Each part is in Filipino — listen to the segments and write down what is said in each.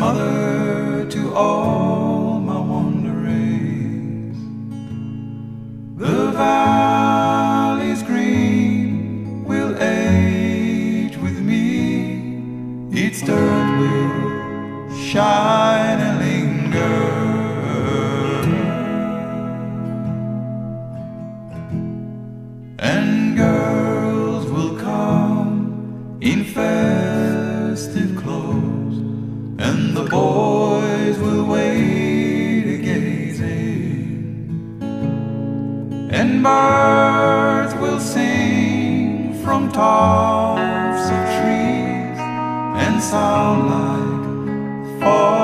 mother to all. and birds will sing from tops of trees and sound like.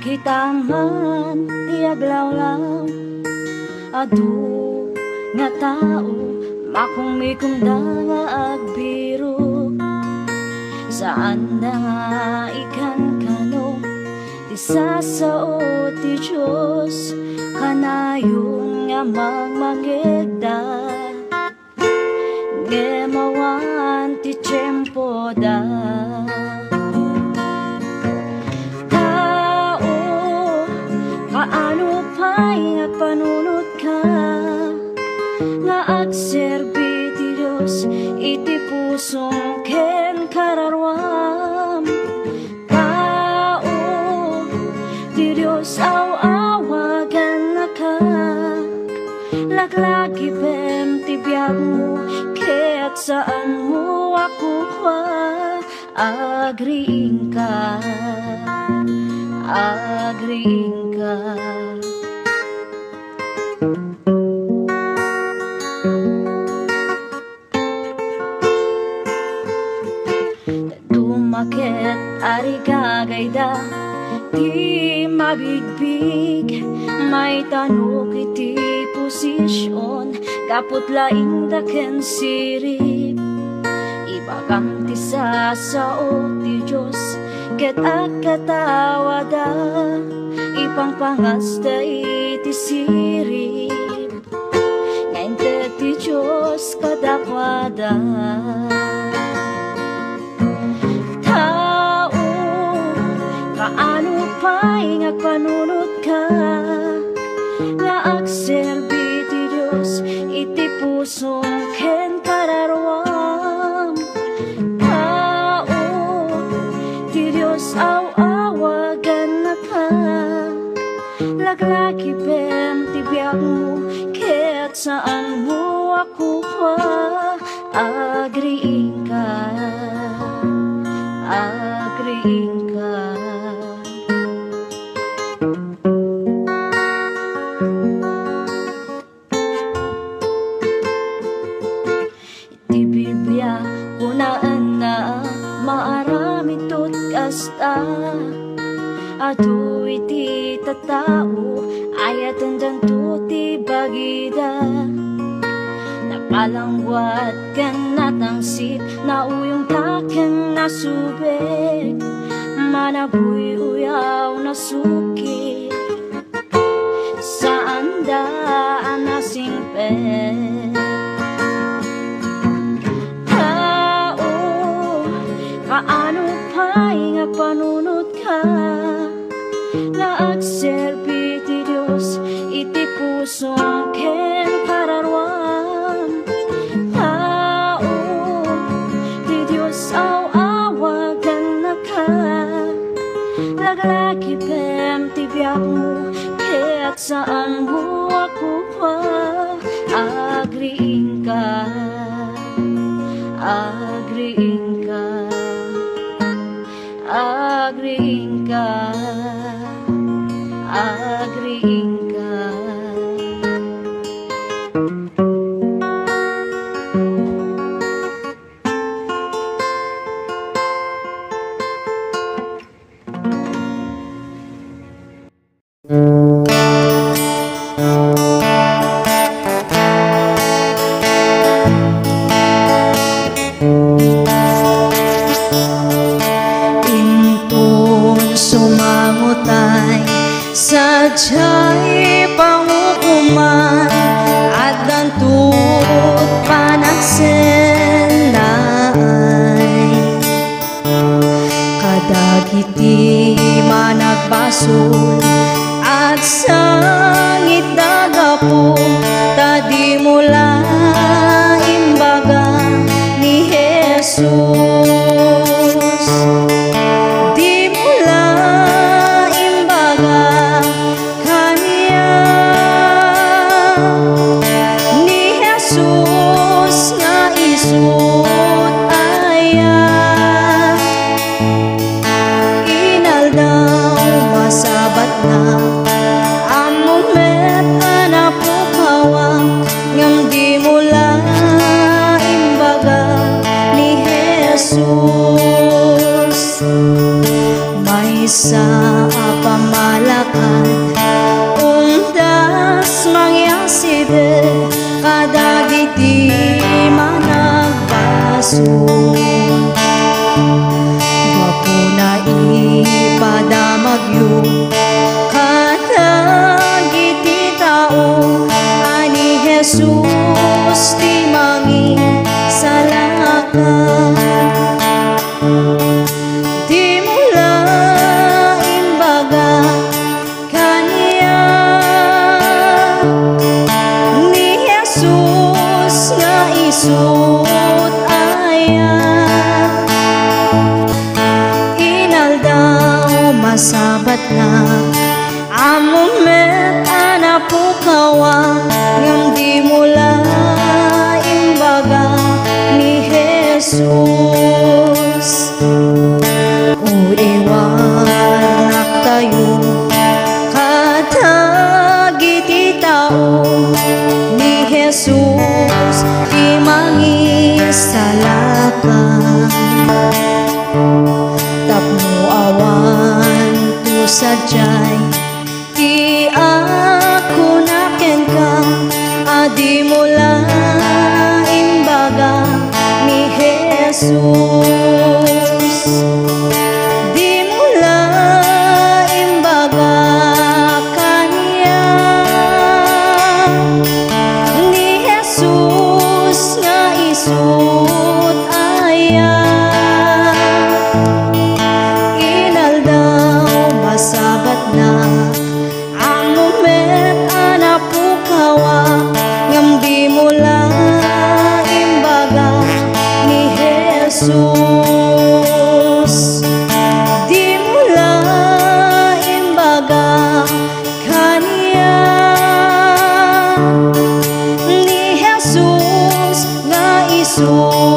Kita man tiaglawlaw adu nga tao makumikumda nga agbiro saan na nga ikan kano? Ti sasao ti Diyos kanayon nga magmagigda gemawan biyag mo Ket saan mo ako kwa Agriing ka Agriing ka Dumaket arigagayda Di mabigbig May tanok iti posisyon Kaput laing daken sirip. Ibagam ti sasao ti Diyos Ket akatawada Ipangpangas da iti sirip. Ngayon ti Diyos kadakwada kaano pa'y ngagpanunod ka. Nga agserbi ti Diyos iti pusong ken kararwam. Tao, ti Diyos aw awagan na ka. Laglaki pem ti biyag mo Ket saan mo ako pa Agriing ka na Maarami tot kasta. Adu iti tatao Ayatan dyan tuti bagida Napalangwat kan natangsit Na uyong taken nasubek Manabuy uyaw na suki. Saan daan nasingpet Tao, kaano pa'y nga panunod ka? Nga agserbi ti Diyos iti pusong ken Agriing ka Sadya'y puso Wa po na ipadamagyo Katag iti tao Ani Jesus ti mangi salaka Di mula imbaga kaniya Ni Jesus nga iso. ni Jesus di mangisala pa tapno awan tu sadyay di ako nakin ka adi mula ni Jesus. soul.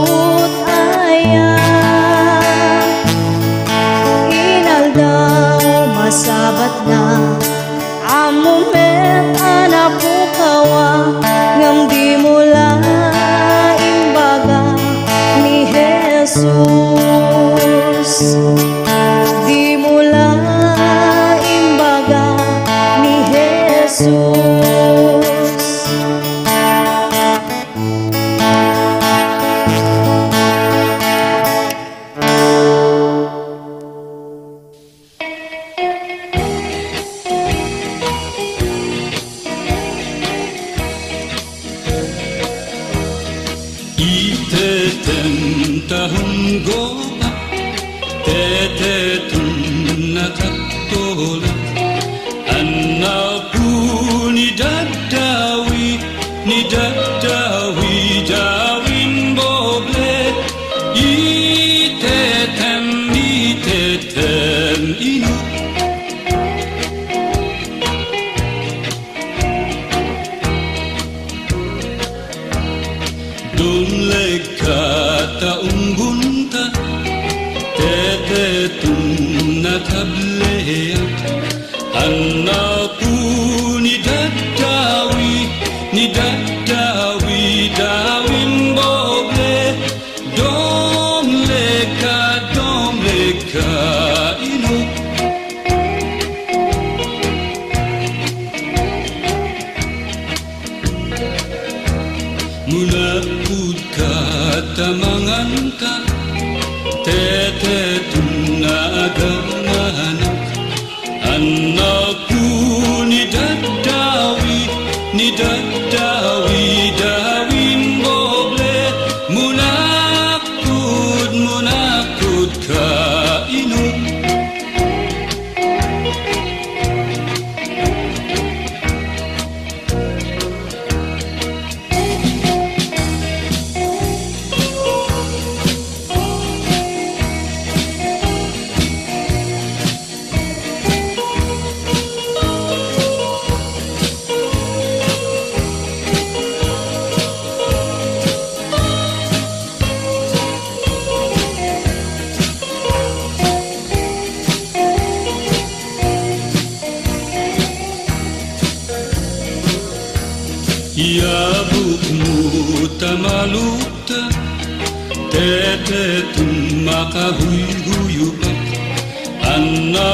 America. Yabuq mutamalukta Tete tumaka huy huyupak Anna